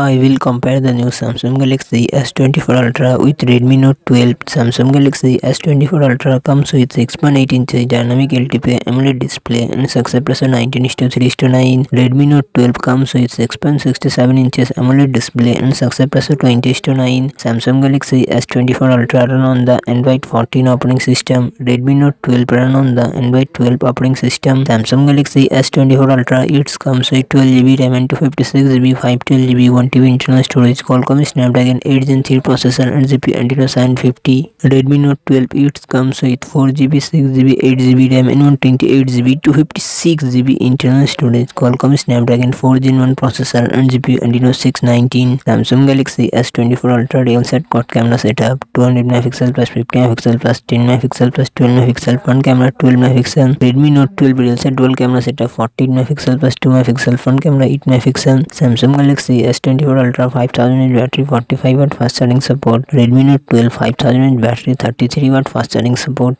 I will compare the new Samsung Galaxy S24 Ultra with Redmi Note 12. Samsung Galaxy S24 Ultra comes with 6.8 inches dynamic LTP AMOLED display and success ratio 19 3 9. Redmi Note 12 comes with 6.67 inches AMOLED display and success ratio 20 9. Samsung Galaxy S24 Ultra run on the Android 14 operating system. Redmi Note 12 run on the Android 12 operating system. Samsung Galaxy S24 Ultra it comes with 12GB RAM and 256GB 512GB 1 TB internal storage Qualcomm Snapdragon 8 Gen 3 processor and GPU Adreno 750 Redmi Note 12 it comes with 4GB 6GB 8GB RAM and 128GB 256GB internal storage Qualcomm Snapdragon 4 Gen 1 processor and GPU Adreno 619 Samsung Galaxy S24 Ultra real set quad camera setup 200 megapixel plus 50 megapixel plus 10 megapixel plus 12 megapixel front camera 12 megapixel. Redmi Note 12 real set dual camera setup 14 megapixel plus 2 megapixel front camera 8 megapixel. Samsung Galaxy S24 Ultra 5000 mAh battery 45 watt fast charging support Redmi Note 12 5000 mAh battery 33 watt fast charging support